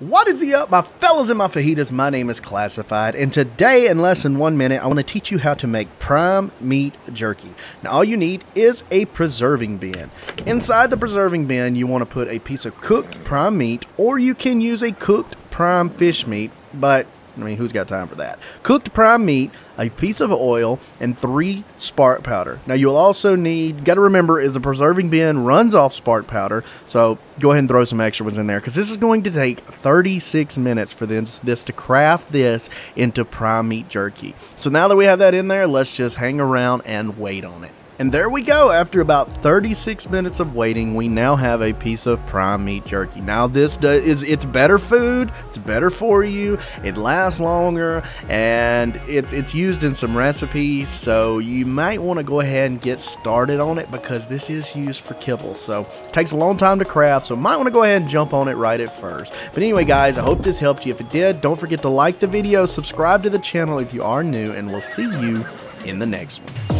What is he up, my fellas and my fajitas? My name is Classified, and today, in less than one minute, I want to teach you how to make prime meat jerky. Now, all you need is a preserving bin. Inside the preserving bin, you want to put a piece of cooked prime meat, or you can use a cooked prime fish meat, but I mean, who's got time for that? Cooked prime meat, a piece of oil, and three spark powder. Now, you'll also need, got to remember, is the preserving bin runs off spark powder, so go ahead and throw some extra ones in there because this is going to take 36 minutes for this, this to craft this into prime meat jerky. So now that we have that in there, let's just hang around and wait on it. And there we go. After about 36 minutes of waiting, we now have a piece of prime meat jerky. Now this does, is it's better food. It's better for you. It lasts longer, and it's it's used in some recipes. So you might want to go ahead and get started on it because this is used for kibble. So it takes a long time to craft. So might want to go ahead and jump on it right at first. But anyway, guys, I hope this helped you. If it did, don't forget to like the video, subscribe to the channel if you are new, and we'll see you in the next one.